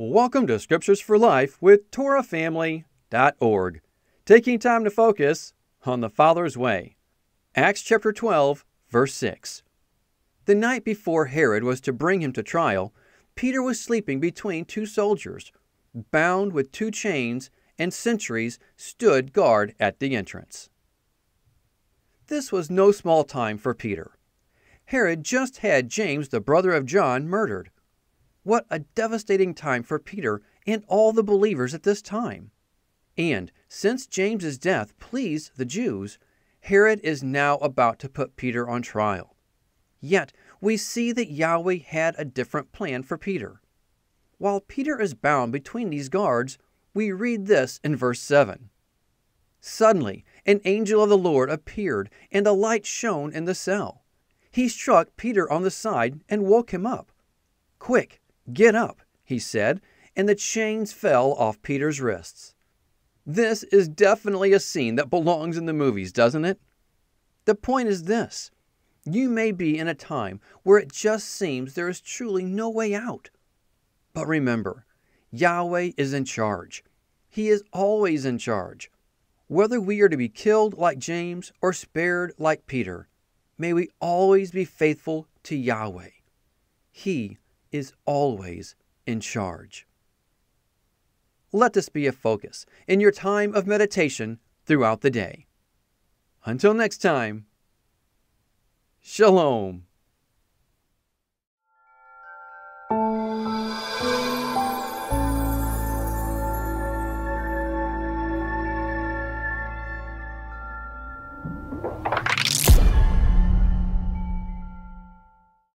Welcome to Scriptures for Life with TorahFamily.org, taking time to focus on the Father's way. Acts chapter 12, verse 6. The night before Herod was to bring him to trial, Peter was sleeping between two soldiers, bound with two chains, and sentries stood guard at the entrance. This was no small time for Peter. Herod just had James, the brother of John, murdered. What a devastating time for Peter and all the believers at this time. And since James's death pleased the Jews, Herod is now about to put Peter on trial. Yet we see that Yahweh had a different plan for Peter. While Peter is bound between these guards, we read this in verse 7. Suddenly, an angel of the Lord appeared, and a light shone in the cell. He struck Peter on the side and woke him up. Quick, Get up, he said, and the chains fell off Peter's wrists. This is definitely a scene that belongs in the movies, doesn't it? The point is this you may be in a time where it just seems there is truly no way out. But remember, Yahweh is in charge. He is always in charge. Whether we are to be killed like James or spared like Peter, may we always be faithful to Yahweh. He is always in charge. Let this be a focus in your time of meditation throughout the day. Until next time, Shalom.